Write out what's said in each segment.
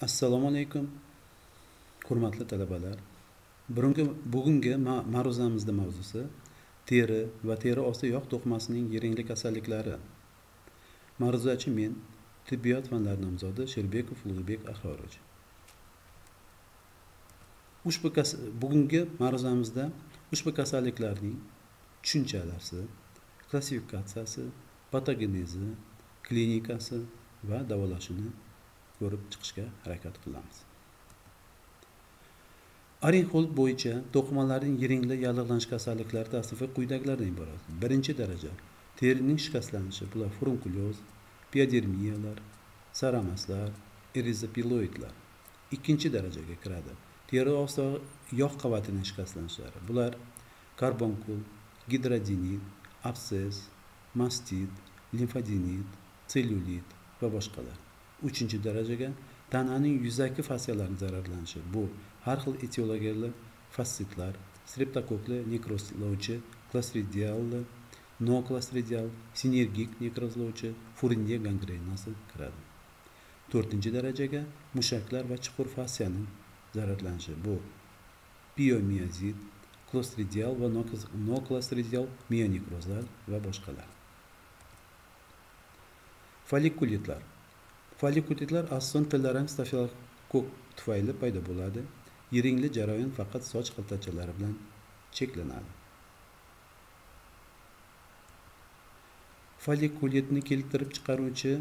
assalomu alaykum hurmatli talabalar. Bugungi bugungi ma'ruzamizni mavzusi teri va teri osti yog' to'qimasining yiringli kasalliklari ma'ruzachi men tibbiyot fanlari nomzodi sherbekov ulug'bek ahrorovich ushbu bugungi ma'ruzamizda ushbu kasalliklarning tushunchalari klassifikatsiyasi patogenezi klinikasi va davolashini ko'rib chiqishga harakat qilamiz. Orenxold bo'yicha to'qimalarning yiringli yallig'lanish kasalliklari tasnifi quyidagilardan iborat. Birinchi daraja terining shikastlanishi bular furunkulyoz piodermiyalar saramaslar erizopiloidlar. Ikkinchi darajaga kiradi teri osti yog' qavatining shikastlanishlari. Bular karbonkul gidrodinit absess mastit limfodinit sellyulit va boshqalar. Uchinchi darajaga tananing yuzaki fassiyalarining zararlanishi. Bu har xil etiologiyali fassitlar streptokokli nekrozlovchi klostridialli noklastridial sinergik nekrozlovchi furindiya gangrenasi kiradi. To'rtinchi darajaga mushaklar va chuqur fassiyaning zararlanishi. Bu piomiyozit klostridial va noklastridial mionekrozlar va boshqalar. Follikulitlar follikulitlar asson tillarang stafilokokk tufayli paydo bo'ladi. Yiringli jarayon faqat soch qiltachalari bilan cheklanadi. Follikulitni keltirib chiqaruvchi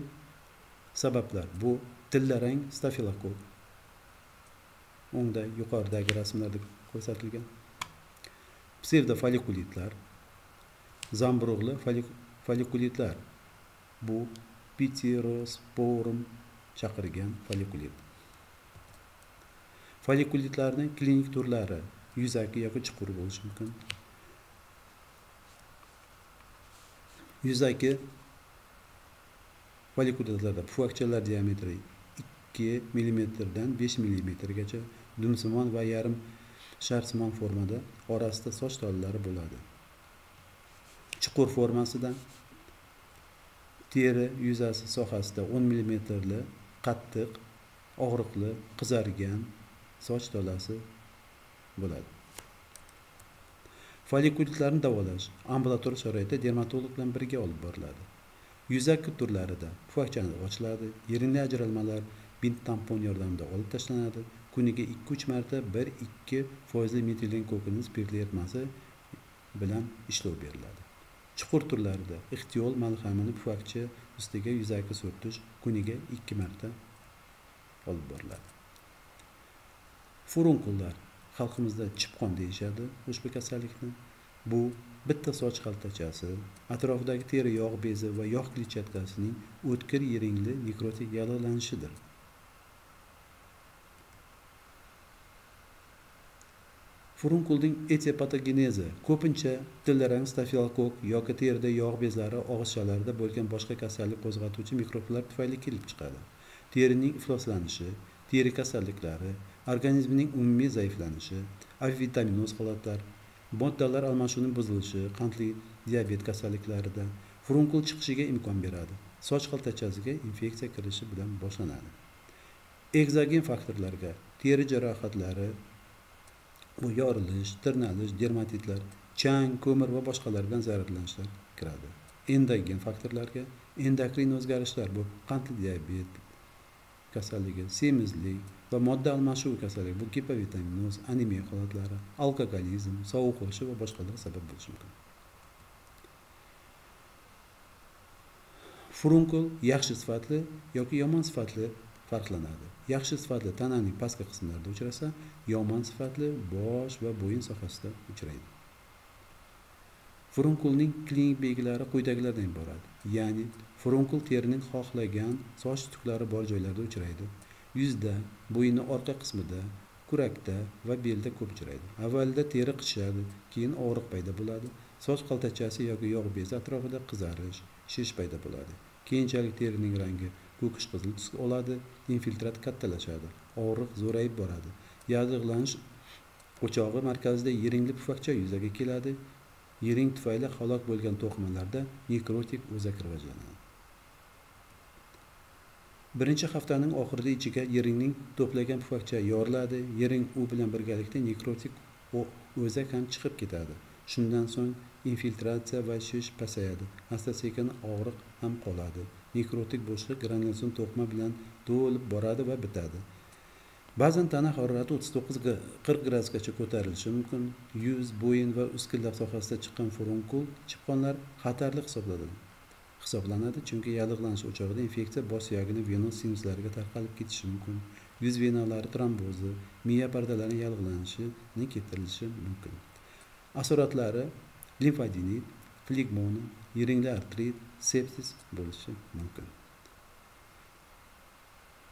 sabablar bu tillarang stafilokokk o'ngda yuqoridagi rasmlarda ko'rsatilgan psevdofollikulitlar zamburug'li follikulitlar bu pterosporum chaqirgan follikulit. Follikulitlarning klinik turlari yuzaki yoki chuqur bo'lishi mumkin. Yuzaki follikulitlarda pufakchalar diametri ikki millimetrdan besh millimetrgacha dumsimon va yarim sharsimon formada orasida soch tolalari bo'ladi. Chuqur formasidan teri yuzasi sohasida o'n millimetrli qattiq og'riqli qizargan soch tolasi bo'ladi. Follikulitlarni davolash ambulator sharoitda dermatolog bilan birga olib boriladi. Yuzaki turlarida pufakchani ochiladi yiringli ajralmalar bint tampon yordamida olib tashlanadi. Kuniga ikki uch marta bir ikki foizli metilen ko'kini spirtli eritmasi bilan ishlov beriladi. Chuqur turlarida ixtiyol malhamini pufakcha ustiga yuzaki surtish kuniga ikki marta olib boriladi. Furunqullar xalqimizda chipqon deyishadi ushbu kasallikni. Bu bitta soch xaltachasi atrofidagi teri yog' bezi va yog' kletchatkasining o'tkir yiringli nekrotik yallig'lanishidir furunkulning etiopatogenezi ko'pincha tillarang stafilokok yoki terida yog' bezlari og'izchalarida bo'lgan boshqa kasallik qo'zg'atuvchi mikroblar tufayli kelib chiqadi. Terining ifloslanishi teri kasalliklari organizmning umumiy zaiflanishi avitaminoz holatlar moddalar almashuvining buzilishi qandli diabet kasalliklarida furunkul chiqishiga imkon beradi. Soch xaltachasiga infeksiya kirishi bilan boshlanadi. Egzogen faktorlarga teri jarohatlari bu yorilish tirnalish dermatitlar chang ko'mir va boshqalar bilan zararlanishlar kiradi. Endogen faktorlarga endokrin o'zgarishlar bu qandli diabet kasalligi semizlik va modda almashuvi kasalligi bu gipovitaminoz anemiya holatlari alkogolizm sovuq urishi va boshqalar sabab bo'lishi mumkin. Furunkul yaxshi sifatli yoki yomon sifatli farqlanadi. Yaxshi sifatli tananing pastki qismlarida uchrasa yomon sifatli bosh va bo'yin sohasida uchraydi. Furunkulning klinik belgilari quyidagilardan iborat. Ya'ni furunkul terining xohlagan soch tuklari bor joylarda uchraydi. Yuzda bo'yinni orqa qismida kurakda va belda ko'p uchraydi. Avvalida teri qichisadi keyin og'riq paydo bo'ladi. Soch qaltachasi yoki yog' bezi atrofida qizarish shish paydo bo'ladi. Keyinchalik terining rangi ko'kish qizil tus oladi infiltrat kattalashadi og'riq zo'rayib boradi. Yallig'lanish o'chog'i markazida yiringli pufakcha yuzaga keladi. Yiring tufayli halok bo'lgan to'qimalarda nekrotik o'zak rivojlanadi birinchi haftaning oxirida ichiga yiringning to'plagan pufakcha yoriladi. Yiring u bilan birgalikda nekrotik o'zak ham chiqib ketadi. Shundan so'ng infiltratsiya va shish pasayadi. Asta sekin og'riq ham qoladi. Nekrotik bo'shliq granulyasion to'qima bilan to'lib boradi va bitadi. Ba'zan tana harorati o'ttiz to'qqiz qirq gradusgacha ko'tarilishi mumkin. Yuz bo'yin va uskular sohasida chiqqan furunkul chipqonlar xatarli hisoblanadi. Hisoblanadi chunki yallig'lanish o'chog'ida infeksiya bosh suyagini venoz sinuslariga tarqalib ketishi mumkin. Yuz venalari trombozi miya pardalarining yallig'lanishini keltirishi mumkin. Asoratlari limfadinit flegmoni yiringli artrit sepsis bo'lishi mumkin.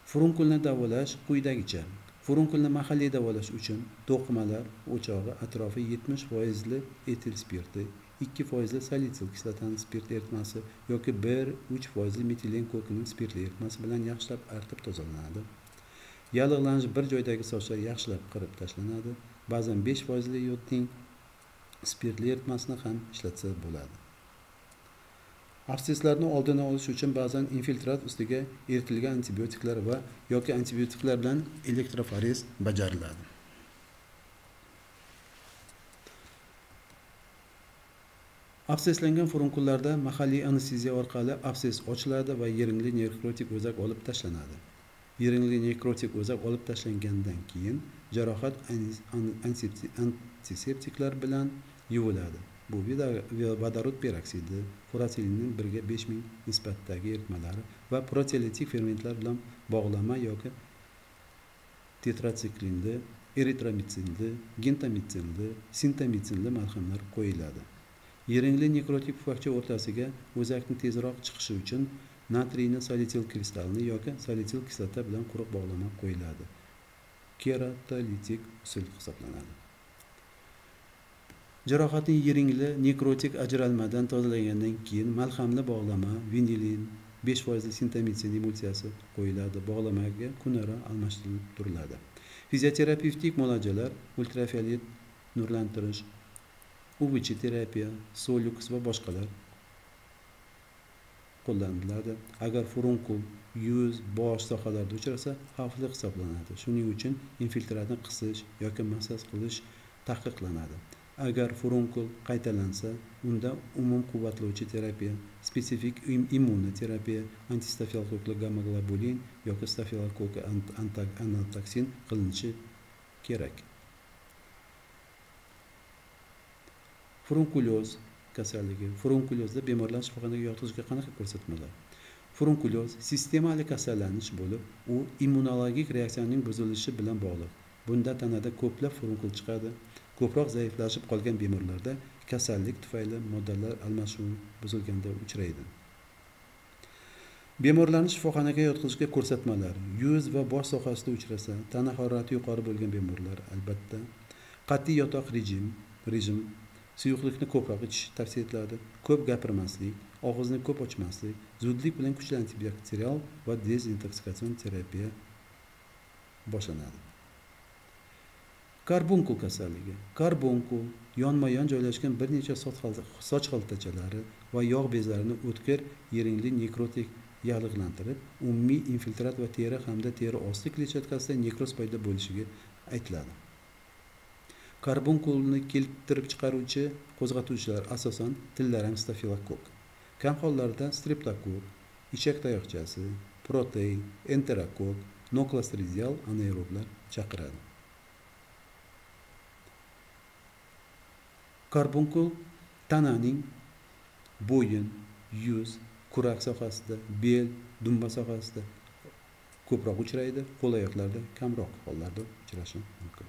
Furunkulni davolash quyidagicha. Furunkulni mahalliy davolash uchun to'qimalar o'chog'i atrofi yetmish foizli etil spirti ikki foizli salitsil kislotani spirt eritmasi yoki bir uch foizli metilen kokining spirtli eritmasi bilan yaxshilab artib tozalanadi yallig'lanish bir joydagi sochlar yaxshilab qirib tashlanadi. Ba'zan besh foizli yodning spirtli eritmasini ham ishlatsa bo'ladi. Absesslarni oldini olish uchun ba'zan infiltrat ustiga eritilgan antibiotiklar va yoki antibiotiklar bilan elektroforez bajariladi. Absesslangan furunkullarda mahalliy anesteziya orqali absess ochiladi va yeringli nekrotik o'zak olib tashlanadi. Yeringli nekrotik o'zak olib tashlangandan keyin jarohat antiseptiklar bilan yuviladi. Bu vodorod peroksidi furatilinin birga besh ming nisbatdagi eritmalari va proteolitik fermentlar bilan bog'lama yoki tetratsiklinli eritromitsinli gentamitsinli sintomitsinli marhamlar qo'yiladi. Yeringli nekrotik pufakcha o'rtasiga o'zakni tezroq chiqishi uchun natriyni solitil kristallini yoki solitil kislota bilan quruq bog'lama qo'yiladi. Keratolitik usul hisoblanadi. Jarohatni yeringli nekrotik ajralmadan tozalagandan keyin malhamli bog'lama vinilin besh foizli sintamitsin emulsiyasi qo'yiladi. Bog'lamaga kunora almashtirilib turiladi. Fizioterapevtik muolajalar ultrafiolet nurlantirish uvc terapiya solyuks va boshqalar qo'llaniladi. Agar furunkul yuz bosh sohalarida uchrasa xavfli hisoblanadi. Shuning uchun infiltratni qisish yoki massaj qilish taqiqlanadi. Agar furunkul qaytalansa unda umum quvvatlovchi terapiya spetsifik immunoterapiya antistafilokokli gamma globulin yoki stafilokokka anatoksin qilinishi kerak. Furunkulyoz kasalligi furunkulyozda bemorlarni shifoxonaga yotqizishga qanaqa ko'rsatmalar? Furunkulyoz sistemali kasallanish bo'lib u immunologik reaksiyaning buzilishi bilan bog'liq. Bunda tanada ko'plab furunkul chiqadi. Ko'proq zaiflashib qolgan bemorlarda kasallik tufayli moddalar almashuvi buzilganda uchraydi. Bemorlarni shifoxonaga yotqizishga ko'rsatmalar yuz va bosh sohasida uchrasa tana harorati yuqori bo'lgan bemorlar albatta qat'iy yotoq rejim rejim suyuqlikni ko'proq ichish tavsiya etiladi ko'p gapirmaslik og'izni ko'p ochmaslik zudlik bilan kuchli antibakterial va dezintoksikatsion terapiya boshlanadi. Karbunkul kasalligi. Karbunkul yonma yon joylashgan bir necha soch xaltachalari va yog' bezlarini o'tkir yeringli nekrotik yallig'lantirib umumiy infiltrat va teri hamda teri osti kletchatkasida nekroz paydo bo'lishiga aytiladi. Karbonkulni keltirib chiqaruvchi qo'zg'atuvchilar asosan tillarang stafilokok kam hollarda streptokok ichak tayoqchasi protein enterokok noklostridial anaeroblar chaqiradi. Karbonkul tananing bo'yin yuz kurak sohasida bel dumba sohasida ko'proq uchraydi. Qo'l oyoqlarda kamroq hollarda uchrashi mumkin.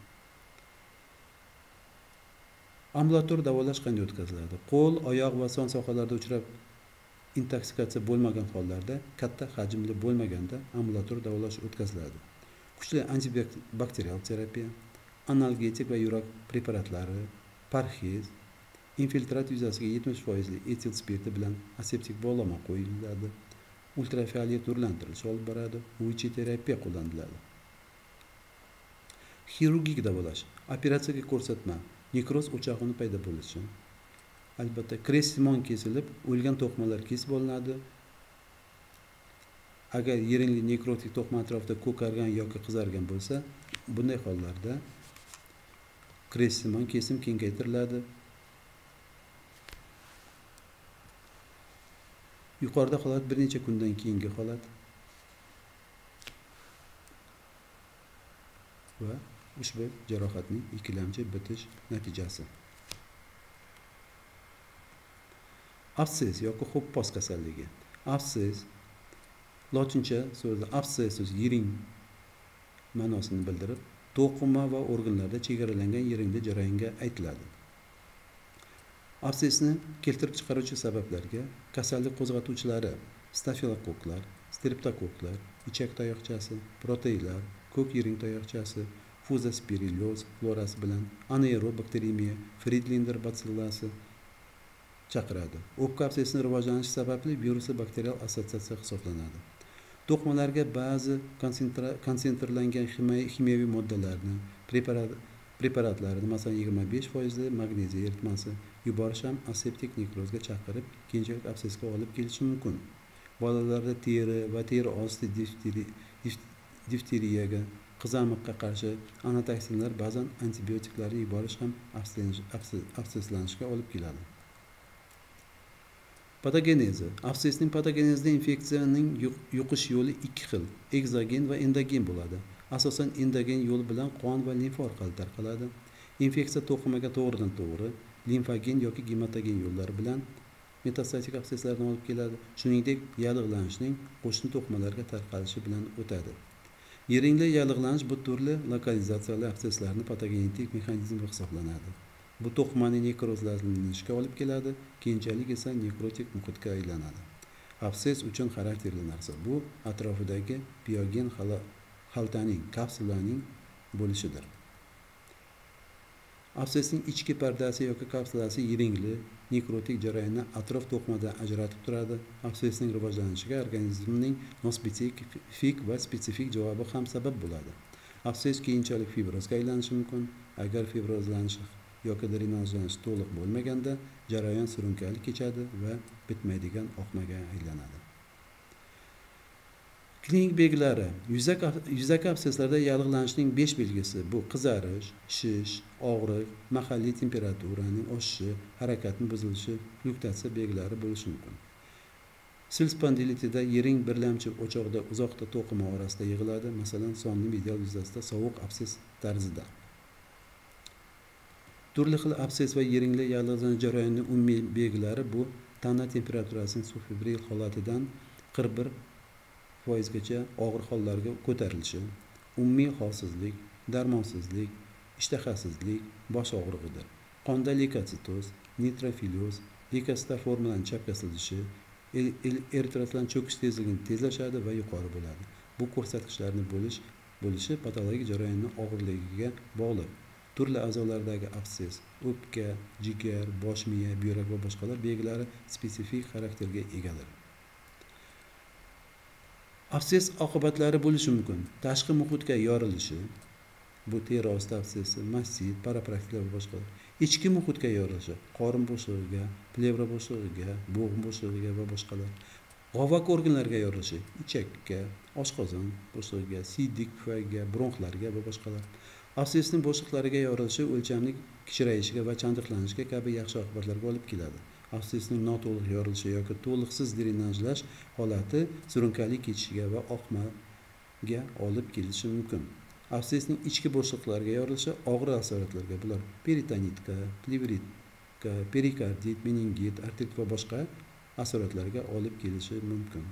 Ambulator davolash qanday o'tkaziladi. Qo'l oyoq va son sohalarida uchrab intoksikatsiya bo'lmagan hollarda katta hajmli bo'lmaganda ambulator davolash o'tkaziladi. Kuchli antibakterial terapiya analgetik va yurak preparatlari parhez infiltrat yuzasiga yetmish foizli etil spirti bilan aseptik bog'lama qo'yiladi ultrafiolet nurlantirish olib boradi uichi terapiya qo'llaniladi xirurgik davolash operatsiyaga ko'rsatma nekroz o'chog'ini paydo bo'lishi albatta kressimon kesilib o'lgan to'qmalar kesib olinadi agar yerinli nekrotik to'qma atrofida ko'kargan yoki qizargan bo'lsa bunday hollarda krestsimon kesim kengaytiriladi. Yuqorida holat bir necha kundan keyingi holat. Va ushbu jarohatning ikkilamchi bitish natijasi. Abses yoki xo'ppoz kasalligi. Abses lotincha so'zi abses so'zi yiring ma'nosini bildirib to'qima va organlarda chegaralangan yeringda jarayonga aytiladi. Absesni keltirib chiqaruvchi sabablarga kasallik qo'zg'atuvchilari stafilokoklar streptokoklar ichak tayoqchasi proteinlar ko'k yiring tayoqchasi fuzospirillyoz florasi bilan anaerob bakteremiya fridlinder batsillasi chaqiradi. O'pka absesini rivojlanishi sababli virusli bakterial assotsiatsiya hisoblanadi. To'qimalarga ba'zi konsentrlangan kimyoviy moddalarni preparatlarni masalan yigirma besh foizli magneziy eritmasi yuborish ham aseptik nekrozga chaqirib keyinchalik absessga olib kelishi mumkin. Bolalarda teri va teri osti difteriyaga qizamiqqa qarshi anotoksinlar ba'zan antibiotiklarni yuborish ham absesslanishga olib keladi. Patogenezi absessning patogenezida infeksiyaning yuqish yo'li ikki xil egzogen va endogen bo'ladi. Asosan endogen yo'l bilan qon va limfa orqali tarqaladi. Infeksiya to'qimaga to'g'ridan to'g'ri limfogen yoki gematogen yo'llari bilan metastatik absesslardan olib keladi. Shuningdek yallig'lanishning qo'shni to'qimalarga tarqalishi bilan o'tadi. Yiringli yallig'lanish bu turli lokalizatsiyali absesslarni patogenetik mexanizmi hisoblanadi. Bu to'qimani nekrozlanishga olib keladi keyinchalik esa nekrotik muhitga aylanadi. Absess uchun xarakterli narsa bu atrofidagi biogen xaltaning kapsulaning bo'lishidir. Absessning ichki pardasi yoki kapsulasi yiringli nekrotik jarayonni atrof to'qmadan ajratib turadi. Absessning rivojlanishiga organizmning nospetsifik va spetsifik javobi ham sabab bo'ladi. Absess keyinchalik fibrozga aylanishi mumkin. Agar fibrozlanish yoki drenajlanish to'liq bo'lmaganda jarayon surunkali kechadi va bitmaydigan oqmaga aylanadi. Klinik belgilari. Yuzak yuzak absesslarda yallig'lanishning besh belgisi bu qizarish shish og'riq mahalliy temperaturaning oshishi harakatni buzilishi lyuktatsiya belgilari bo'lishi mumkin. Sil spondilitida yiring birlamchi o'choqda uzoqda to'qima orasida yig'iladi. Masalan sonli medial yuzasida sovuq absess tarzida. Turli xil absess va yiringli yallig'lanish jarayonining umumiy belgilari bu tana temperaturasining subfebril holatidan qirq bir foizgacha og'ir hollarga ko'tarilishi umumiy holsizlik darmonsizlik ishtahasizlik bosh og'rig'idir. Qonda leykositoz nitrofilioz leykositlar formalarini chapga eritrotlarni cho'kish tezligini tezlashadi va yuqori bo'ladi. Bu ko'rsatkichlarni bo'lish bo'lishi patologik jarayonning og'irligiga bog'liq. Turli a'zolardagi absess o'pka jigar bosh miya buyrak va boshqalar belgilari spetsifik xarakterga egadir. Absess oqibatlari bo'lishi mumkin. Tashqi muhitga yorilishi bu teri osti absessi massit parapraktikalar va boshqalar ichki muhitga yorilishi qorin bo'shlig'iga plevra bo'shlig'iga bo'g'im bo'shlig'iga va boshqalar g'ovak organlarga yorilishi ichakka oshqozon bo'shlig'iga siydik pufayga bronxlarga va boshqalar. Absessning bo'shliqlariga yorilishi o'lchamlik kichrayishiga va chandiqlanishiga kabi yaxshi oqibatlarga olib keladi. Absessning noto'liq yorilishi yoki to'liqsiz drenajlash holati surunkali kechishiga va oqmaga olib kelishi mumkin. Absessning ichki bo'shliqlariga yorilishi og'ir asoratlarga bular peritonitka plevritka perikardit meningit artrit va boshqa asoratlarga olib kelishi mumkin.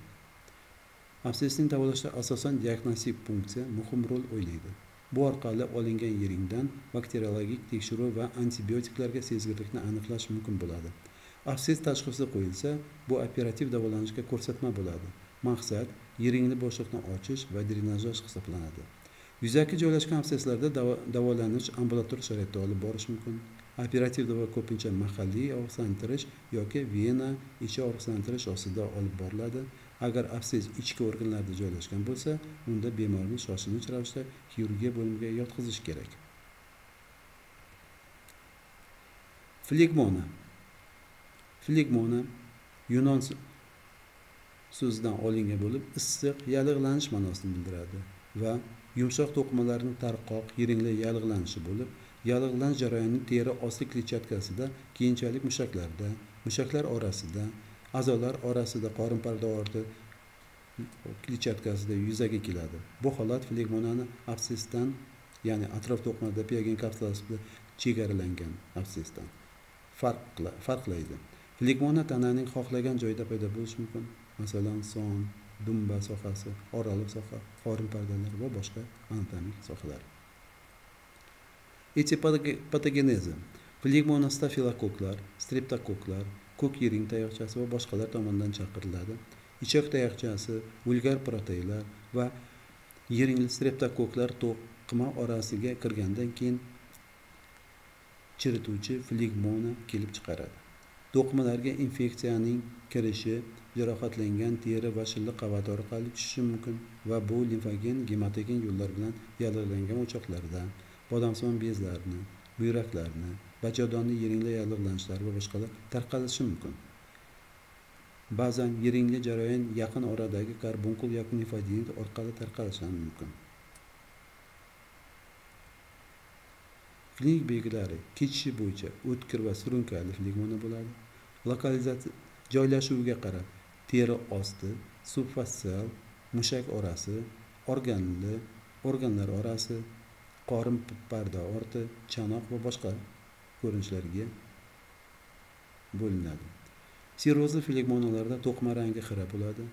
Absessning davolashda asosan diagnostik funksiya muhim rol o'ynaydi. Bu orqali olingan yeringdan bakteriologik tekshiruv va antibiotiklarga sezgirlikni aniqlash mumkin bo'ladi. Absess tashxisi qo'yilsa bu operativ davolanishga ko'rsatma bo'ladi. Maqsad yeringni bo'shliqni ochish va drenajlash hisoblanadi. Yuzaki joylashgan absesslarda davolanish ambulator sharoitda olib borish mumkin. Operativ davo ko'pincha mahalliy og'riqlantirish yoki vena ichi og'riqlantirish ostida olib boriladi. Agar absess ichki organlarda joylashgan bo'lsa unda bemorni shoshilinch ravishda xirurgiya bo'limiga yotqizish kerak. Flegmona. Flegmona yunon so'zidan olingan bo'lib issiq yallig'lanish ma'nosini bildiradi va yumshoq to'qimalarning tarqoq yiringli yallig'lanishi bo'lib yallig'lanish jarayoni teri osti kletchatkasida keyinchalik mushaklarda mushaklar orasida a'zolar orasida qorin parda orti kletchatkasida yuzaga keladi. Bu holat flegmonani absissdan ya'ni atrof to'qimada piagen kapsulasida chegaralangan absissdan farqlaydi. Flegmona tananing xohlagan joyida paydo bo'lishi mumkin. Masalan son dumba sohasi oraliq soha qorin pardalari va boshqa anatomik sohalar. Etipatogenezi flegmonostafilokoklar streptokoklar ko'k yiring tayoqchasi va boshqalar tomonidan chaqiriladi. Ichak tayoqchasi vulgar proteinlar va yiringli streptokoklar to'qima orasiga kirgandan keyin chirituvchi flegmona kelib chiqaradi. To'qimalarga infeksiyaning kirishi jarohatlangan teri va shilliq qavati orqali tushishi mumkin va bu limfogen gematogen yo'llar bilan yallig'langan o'choqlardan bodomsimon bezlarni buyraklarni bachadonni yiringli yallig'lanishlari va boshqalar tarqalishi mumkin. Ba'zan yiringli jarayon yaqin oradagi karbunkul yoki limfodenit orqali tarqalishi ham mumkin. Klinik belgilari kechishi bo'yicha o'tkir va surunkali flegmona bo'ladi. Lokalizatsiya joylashuviga qarab teri osti subfasial mushak orasi organli organlar orasi qorin parda orti chanoq va boshqa ko'rinishlarga bo'linadi. Sirrozli flegmonalarda to'qma rangi xira bo'ladi.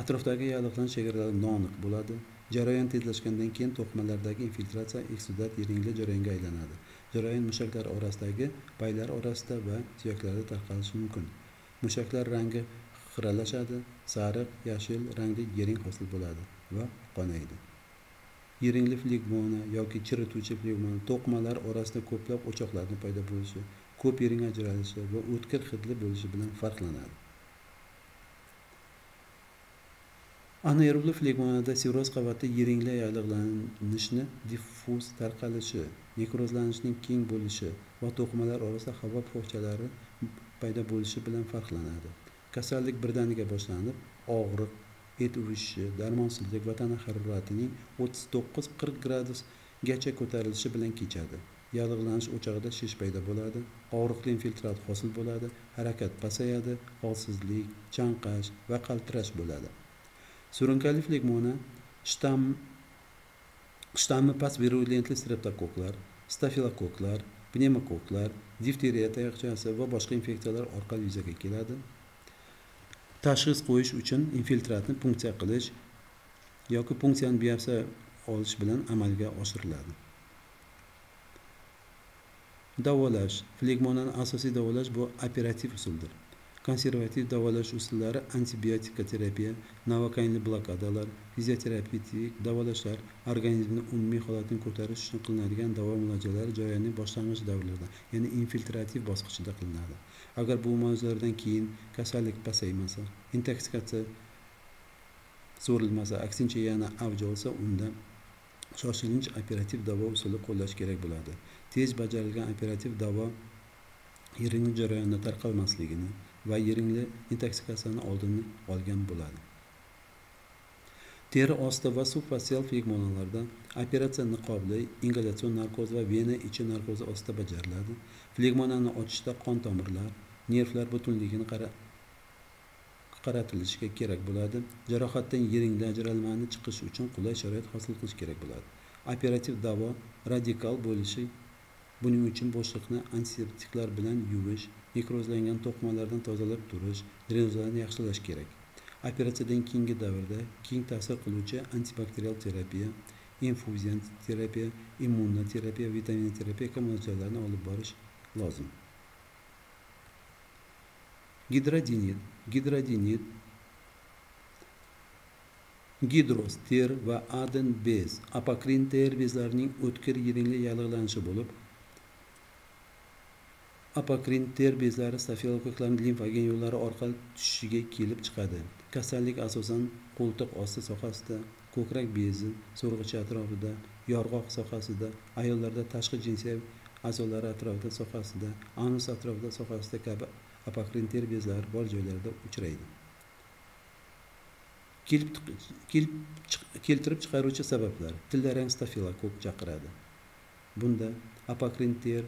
Atrofdagi yallig'lanish chegaralari noniq bo'ladi. Jarayon tezlashgandan keyin to'qmalardagi infiltratsiya eksudat yiringli jarayonga aylanadi. Jarayon mushaklar orasidagi paylar orasida va suyaklarda tarqalishi mumkin. Mushaklar rangi xiralashadi. Sariq yashil rangli yiring hosil bo'ladi va qonaydi. Yiringli flegmona yoki chirituvchi flegmona to'qimalar orasida ko'plab o'choqlarni paydo bo'lishi ko'p yiring ajralishi va o'tkir hidli bo'lishi bilan farqlanadi. Anaerobli flegmonada sirroz qavati yiringli yallig'lanishni diffuz tarqalishi nekrozlanishning keng bo'lishi va to'qimalar orasida havo fohchalari paydo bo'lishi bilan farqlanadi. Kasallik birdaniga boshlanib og'riq et uvishishi darmonsizlik va tana haroratining o'ttiz to'qqiz qirq gradusgacha ko'tarilishi bilan kechadi. Yallig'lanish o'chog'ida shish paydo bo'ladi og'riqli infiltrat hosil bo'ladi harakat pasayadi holsizlik chanqash va qaltirash bo'ladi. Surunkali flegmona shtamm shtammi past virulentli streptokoklar stafilokoklar pnevmokoklar difteriya tayoqchasi va boshqa infeksiyalar orqali yuzaga keladi. Tashxis qo'yish uchun infiltratni punksiya qilish yoki punksiyani biopsiya olish bilan amalga oshiriladi. Davolash flegmonani asosiy davolash bu operativ usuldir. Konservativ davolash usullari antibiotika terapiya novokainli blokadalar fizioterapevtik davolashlar organizmni umumiy holatini ko'tarish uchun qilinadigan davo muolajalari jarayonning boshlang'ich davrlarida ya'ni infiltrativ bosqichida qilinadi. Agar bu muolajalardan keyin kasallik pasaymasa intoksikatsiya so'rilmasa aksincha yana avj olsa unda shoshilinch operativ davo usuli qo'llash kerak bo'ladi. Tez bajarilgan operativ davo yiringi jarayonda tarqalmasligini va yiringli intoksikatsiyani oldini olgan bo'ladi. Teri osti va subfatsial flegmonalarda operatsiya niqobli ingalyatsion narkoz va vena ichi narkozi ostida bajariladi. Flegmonani ochishda qon tomirlar nervlar butunligini qaratilishiga kerak bo'ladi. Jarohatdan yiringli ajralmani chiqish uchun qulay sharoit hosil qilish kerak bo'ladi. Operativ davo radikal bo'lishi buning uchun bo'shliqni antiseptiklar bilan yuvish mikrozlangan to'qimalardan tozalab turish drenajlarni yaxshilash kerak. Operatsiyadan keyingi davrda keng ta'sir qiluvchi antibakterial terapiya infuzion terapiya immunoterapiya vitamin terapiya muolajalarni olib borish lozim. Gidrodinit gidrodinit gidros ter va aden bez apokrin ter bezlarining o'tkir yiringli yallig'lanishi bo'lib apokrin ter bezlari stafilokoklarning limfogen yo'llari orqali tushishiga kelib chiqadi. Kasallik asosan qo'ltiq osti sohasida ko'krak bezi so'rg'ichi atrofida yorg'oq sohasida ayollarda tashqi jinsiy a'zolari atrofida sohasida anus atrofida sohasida kabi apokrin ter bezlari bor joylarda uchraydi. Keltirib chiqaruvchi sabablar. Tillarang stafilokok chaqiradi. Bunda apokrin ter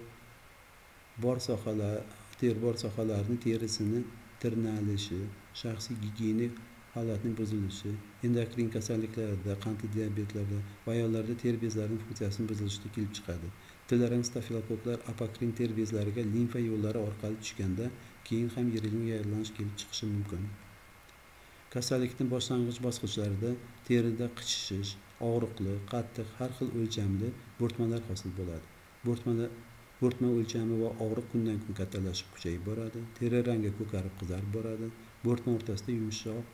bor sohalar ter bor sohalarni terisini tirnalishi shaxsiy gigiyenik holatning buzilishi endokrin kasalliklarda qandli diabetlarda va ayollarda ter bezlarining funksiyasini buzilishida kelib chiqadi. Tillarang stafilokoklar apokrin ter bezlariga limfa yo'llari orqali tushganda keyin ham yirilma yayrilanish kelib chiqishi mumkin. Kasallikni boshlang'ich bosqichlarida terida qichishish og'riqli qattiq har xil o'lchamli bo'rtmalar hosil bo'ladi. Bo'rtmalar bo'rtma o'lchami va og'riq kundan kun kattalashib kuchayib boradi. Teri rangi ko'karib qizarib boradi. Bo'rtma o'rtasida yumshoq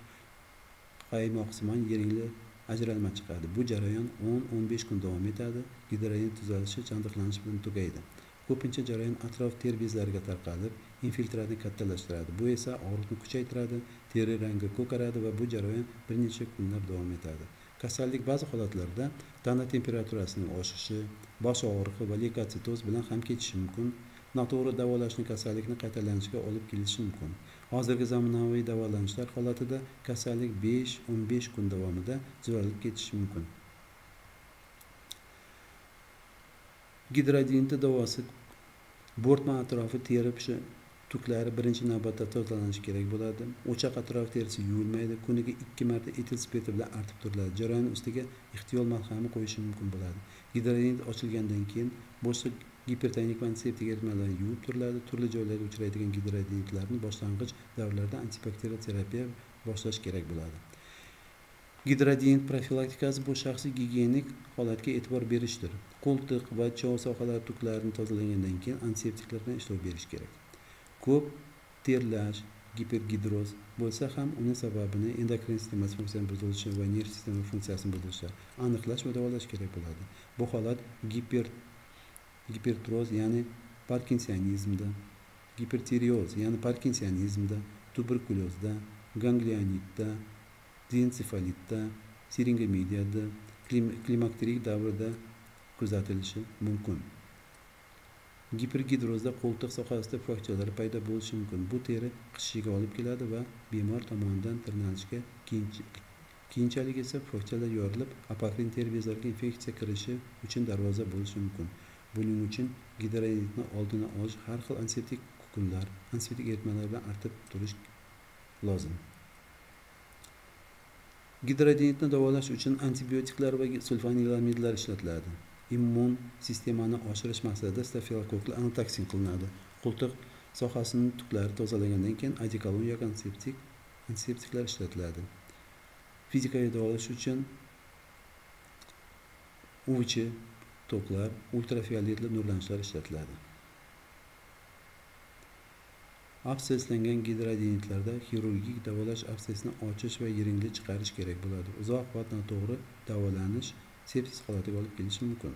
qaymoqsimon yeringli ajralma chiqadi. Bu jarayon o'n o'n besh kun davom etadi. Gidrogen tuzalishi chandiqlanish bilan tugaydi. Ko'pincha jarayon atrof ter bezlariga tarqalib infiltratni kattalashtiradi. Bu esa og'riqni kuchaytiradi teri rangi ko'karadi va bu jarayon bir necha kunlar davom etadi. Kasallik ba'zi holatlarda tana temperaturasining oshishi bosh og'rig'i va leykotsitoz bilan ham ketishi mumkin. Noto'g'ri davolashni kasallikni qaytalanishiga olib kelishi mumkin. Hozirgi zamonaviy davolanishlar holatida kasallik besh o'n besh kun davomida tuzalib ketishi mumkin. Gidrodinti davosi bo'rtma atrofi teri tuklari birinchi navbatda tozalanishi kerak bo'ladi. O'choq atrofi terisi yuvilmaydi kuniga ikki marta etil spirti bilan artib turiladi. Jarayon ustiga ixtiyol malhami qo'yishi mumkin bo'ladi. Gidrodinit ochilgandan keyin bo'shliq gipertonik va antiseptik eritmalar yuvib turiladi. Turli joylarda uchraydigan gidrolinitlarni boshlang'ich davrlarda antibakterial terapiya boshlash kerak bo'ladi. Gidrodinit profilaktikasi bu shaxsiy gigiyenik holatga e'tibor berishdir. Qo'ltiq va chov sohalari tuklarini tozalagandan keyin antiseptiklar bilan ishlov berish kerak. Ko'p terlash gipergidroz bo'lsa ham uni sababini endokrin sistemasi funksiyasini buzilishi va nerv sistema funksiyasini buzilishi aniqlash va davolash kerak bo'ladi. Bu holat giper gipertroz ya'ni parkinsionizmda gipertireoz ya'ni parkinsionizmda tuberkulyozda ganglionitda diensefalitda siringamidiyada klimakterik davrda kuzatilishi mumkin. Gipergidrozda qo'ltiq sohasida pufakchalar paydo bo'lishi mumkin. Bu teri qishishiga olib keladi va bemor tomonidan tirnalishga keyinchalik esa pufakchalar yorilib apokrin teri bezlariga infeksiya kirishi uchun darvoza bo'lishi mumkin. Buning uchun gidrogenitni oldini olish har xil antiseptik kukunlar antiseptik eritmalar bilan artib turish lozim. Gidrogenitni davolash uchun antibiotiklar va sulfanilamidlar ishlatiladi. Immun sistemani oshirish maqsadida stafilokokli anotoksin qilinadi. Qo'ltiq sohasini tuklari tozalagandan keyin adikolon konseptik antiseptik antiseptiklar ishlatiladi. Fizikaga davolash uchun uvch toklar ultrafioletli nurlanishlar ishlatiladi. Abseslangan gidrodinitlarda xirurgik davolash absesni ochish va yiringni chiqarish kerak bo'ladi. Uzoq vaqt noto'g'ri davolanish sepsis holatiga olib kelishi mumkin.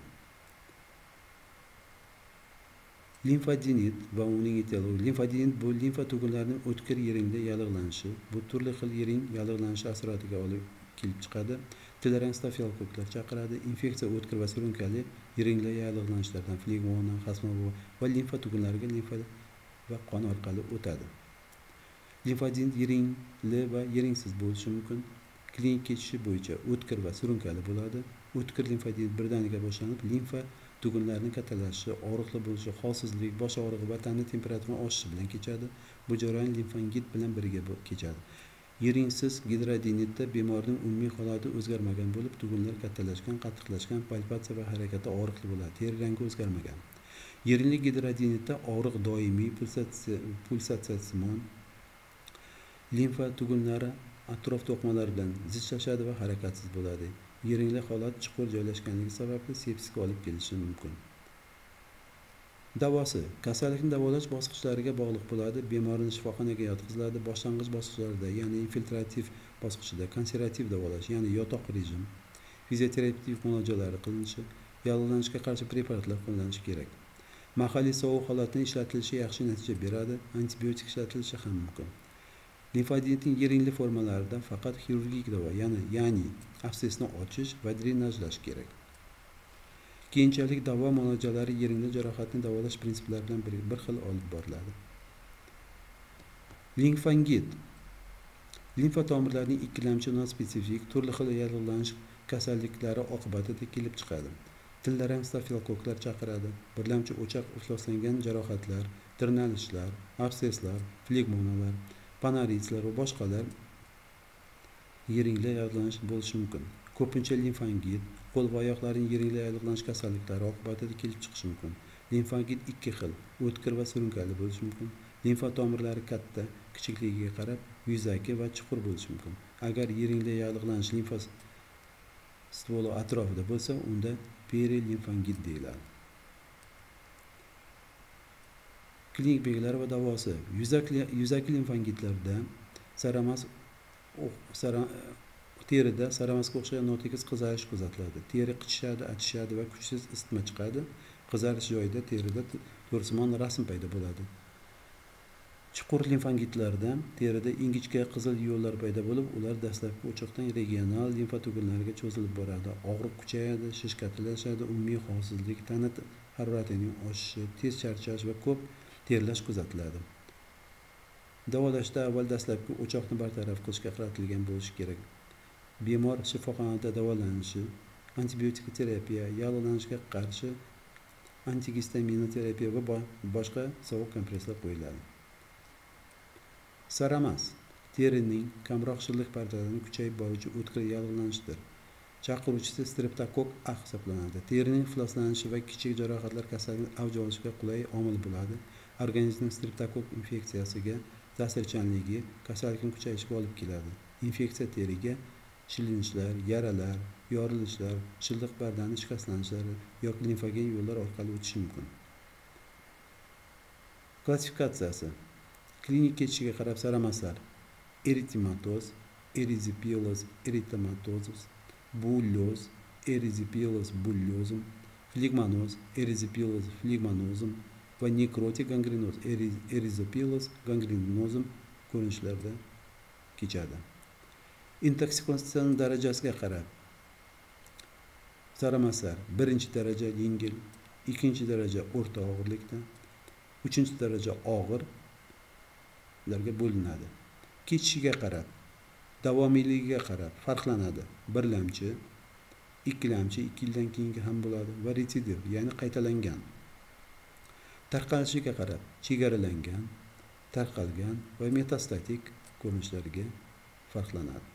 Limfadinit va uning etiologi limfadinit bu limfa to'g'inlarining o'tkir yiringda yallig'lanishi bu turli xil yiring yallig'lanishi asoratiga olib kelib chiqadi. Tillarang stafilokoklar chaqiradi infeksiya o'tkir va surunkali yiringlar yallig'lanishlardan flegmona xasma va limfa tugunlariga limfa va qon orqali o'tadi. Limfadin yiringli va yiringsiz bo'lishi mumkin. Klinik kechishi bo'yicha o'tkir va surunkali bo'ladi. O'tkir limfadenit birdaniga boshlanib limfa tugunlarining kattalashishi og'riqli bo'lishi holsizlik bosh og'rig'i va tana temperaturani oshishi bilan kechadi. Bu jarayon limfangit bilan birga kechadi. Yiringsiz gidrodinitda bemorning umumiy holati o'zgarmagan bo'lib tugunlar kattalashgan qattiqlashgan palpatsiya va harakati og'riqli bo'ladi teri rangi o'zgarmagan. Yiringli gidrodinitda og'riq doimiy pulsatsiyasimon limfa tugunlari atrof to'qmalar bilan zichlashadi va harakatsiz bo'ladi. Yiringli holat chuqur joylashganligi sababli sepsisga olib kelishi mumkin. Davosi kasallikni davolash bosqichlariga bog'liq bo'ladi bemorni shifoxonaga yotqiziladi boshlang'ich bosqichlarda ya'ni infiltrativ bosqichida konservativ davolash ya'ni yotoq rejim fizioterapevtik muolajalari qilinishi yallig'lanishga qarshi preparatlar qo'llanishi kerak. Mahalliy sovuq holatni ishlatilishi yaxshi natija beradi antibiotik ishlatilishi ham mumkin. Limfodinitning yiringli formalarida faqat xirurgik davo ya'ni ya'ni absesni ochish va drenajlash kerak. Keyinchalik davo muolajalari yiringli jarohatni davolash prinsiplari bilan bir xil olib boriladi. Limfangit. Limfa tomirlarining ikkilamchi spetsifik turli xil yallig'lanish kasalliklari oqibatida kelib chiqadi. Tillarang stafilokoklar chaqiradi. Birlamchi o'choq ifloslangan jarohatlar tirnalishlar absesslar flegmonalar panaritlar va boshqalar yiringli yallanish bo'lishi mumkin. Ko'pincha limfangit qo'l va oyoqlarning yiringli yallanish kasalliklari oqibatida kelib chiqishi mumkin. Limfangit ikki xil o'tkir va surunkali bo'lishi mumkin. Limfa tomirlari katta kichikligiga qarab yuzaki va chuqur bo'lishi mumkin. Agar yiringli yallig'lanish limfa stvoli atrofida bo'lsa unda perilimfangit deyiladi. Klinik belgilari va davosi. Yuzaki limfangitlarda saramas terida saramasga o'xshagan notekis qizarish kuzatiladi. Teri qichishadi achishadi va kuchsiz isitma chiqadi. Qizarish joyida terida to'rsimon rasm paydo bo'ladi. Chuqur limfangitlarda terida ingichka qizil yo'llar paydo bo'lib ular dastlabki o'choqdan regional limfa tugunlariga cho'zilib boradi. Og'riq kuchayadi shishkatalashadi umumiy holsizlik tana haroratining oshishi tez charchash va ko'p terlash kuzatiladi. Davolashda avval dastlabki o'choqni bartaraf qilishga qaratilgan bo'lishi kerak. Bemor shifoxonada davolanishi antibiotik terapiya yallig'lanishga qarshi antigistaminoterapiya va boshqa sovuq kompresslar qo'yiladi. Saramas terining kamroq shilliq pardalarini kuchayib boruvchi o'tkir yallig'lanishdir chaqiruvchisi streptokok a hisoblanadi. Terining ifloslanishi va kichik jarohatlar kasallik avj olishiga qulay omil bo'ladi. Organizm streptokok infeksiyasiga ta'sirchanligi kasallikni kuchayishiga olib keladi. Infeksiya teriga shilinishlar yaralar yorilishlar shilliq pardani shikastlanishlari yoki limfogen yo'llar orqali o'tishi mumkin. Klassifikatsiyasi klinik ketishiga qarab saramaslar eritematoz erizipiloz eritematozus bulyoz erizipiloz bulyozum flegmanoz erizipiloz flegmanozum va nekrotik gangrenoz erizopioz gangrenozim ko'rinishlarda kechadi intoksikatsiyaning darajasiga qarab saramaslar birinchi daraja yengil ikkinchi daraja o'rta og'irlikda uchinchi daraja og'irlarga bo'linadi kechishiga qarab davomiyligiga qarab farqlanadi birlamchi ikkilamchi ikki yildan keyingi ham bo'ladi va retsidiv ya'ni qaytalangan tarqalishiga qarab chegaralangan tarqalgan va metastatik ko'rinishlarga farqlanadi.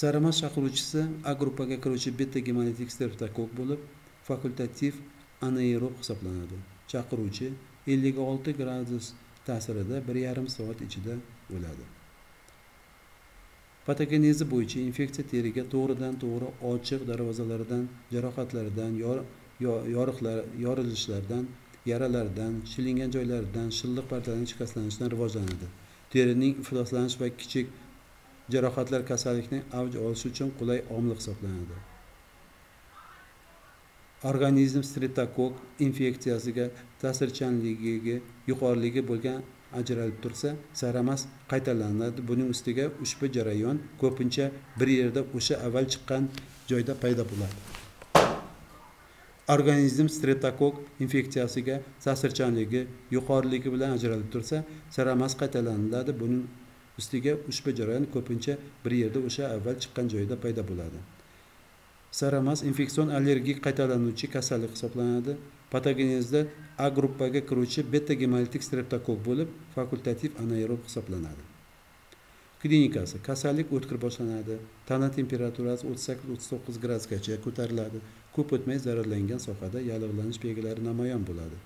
Saramas chaqiruvchisi a gruppaga kiruvchi beta gemolitik streptokok bo'lib fakultativ anaerob hisoblanadi. Chaqiruvchi ellik olti gradus ta'sirida bir yarim soat ichida o'ladi. Patogenezi bo'yicha infeksiya teriga to'g'ridan to'g'ri ochiq darvozalardan jarohatlardan yoriqlar yorilishlardan yaralardan shilingan joylardan shilliq pardalarning shikastlanishidan rivojlanadi. Terining ifloslanish va kichik jarohatlar kasallikning avj olishi uchun qulay omil hisoblanadi. Organizm streptokok infeksiyasiga ta'sirchanligi yuqoriligi bo'lgan ajralib tursa saramas qaytalanadi. Buning ustiga ushbu jarayon ko'pincha bir yerda o'sha avval chiqqan joyda paydo bo'ladi. Organizm stretokok infeksiyasiga ta'sirchanligi yuqoriligi bilan ajralib tursa saramas qaytalaniladi. Buning ustiga ushbu jarayon ko'pincha bir yerda o'sha avval chiqqan joyda paydo bo'ladi. Saramas infeksion allergik qaytalanuvchi kasallik hisoblanadi. Patogenezda a gruppaga kiruvchi beta gemolitik streptokok bo'lib fakultativ anaerob hisoblanadi. Klinikasi kasallik o'tkir boshlanadi tana temperaturasi o'ttiz sakkiz o'ttiz to'qqiz gradusgacha ko'tariladi ko'p o'tmay zararlangan sohada yallig'lanish belgilari namoyon bo'ladi.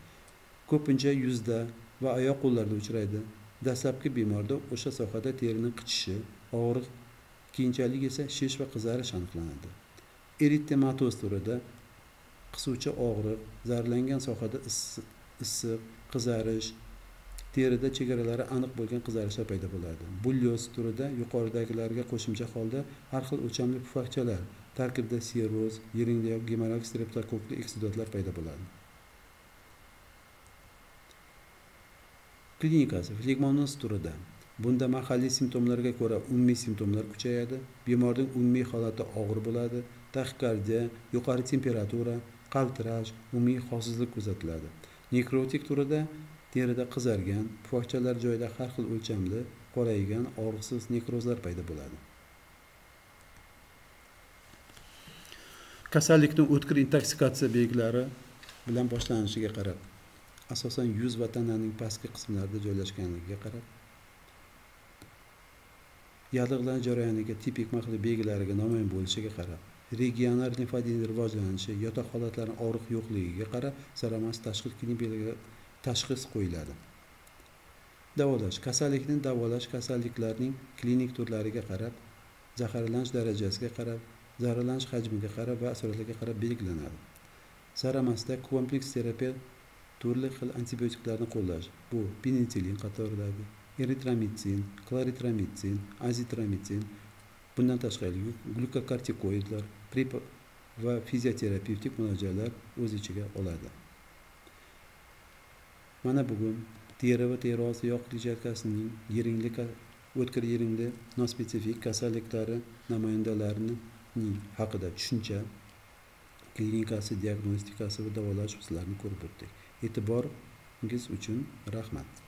Ko'pincha yuzda va oyoq qo'llarda uchraydi dastlabki bemorda o'sha sohada terining qichishi og'riq keyinchalik esa shish va qizarish aniqlanadi. Eritematoz turida qisuvchi og'riq zararlangan sohada issiq qizarish terida chegaralari aniq bo'lgan qizarishlar paydo bo'ladi. Bulyoz turida yuqoridagilarga qo'shimcha holda har xil o'lchamli pufakchalar tarkibida siroz yeringli yoki streptokokli eksidotlar paydo bo'ladi. Klinikasi flegmonoz turida. Bunda mahalliy simptomlarga ko'ra umumiy simptomlar kuchayadi bemorning umumiy holati og'ir bo'ladi taxikardiya yuqori temperatura qaltirash umumiy holsizlik kuzatiladi. Nekrotik turida terida qizargan pufakchalar joyida har xil o'lchamli qoraygan og'riqsiz nekrozlar paydo bo'ladi. Kasallikni o'tkir intoksikatsiya belgilari bilan boshlanishiga qarab asosan yuz va tananing pastki qismlarida joylashganligiga qarab yallig'lanish jarayoniga tipik mahli belgilariga namoyon bo'lishiga qarab regional limfodinni rivojlanishi yotoq holatlarini og'riq yo'qligiga qarab saramas tashqi klinik belgilar tashxis qo'yiladi. Davolash kasallikni davolash kasalliklarning klinik turlariga qarab zaharlanish darajasiga qarab zararlanish hajmiga qarab va asoratlarga qarab belgilanadi. Saramasda kompleks terapiya turli xil antibiotiklarni qo'llash. Bu penitsilin qatoridagi eritromitsin klaritromitsin azitromitsin bundan tashqari glyukokortikoidlar va fizioterapevtik muolajalar o'z ichiga oladi. Mana bugun teri va teri osti yog' kletchatkasining yiringli o'tkir yiringli nospetsifik kasalliklari namoyandalarini haqida tushuncha klinikasi diagnostikasi va davolash usullarini ko'rib o'tdik. E'tiboringiz uchun rahmat.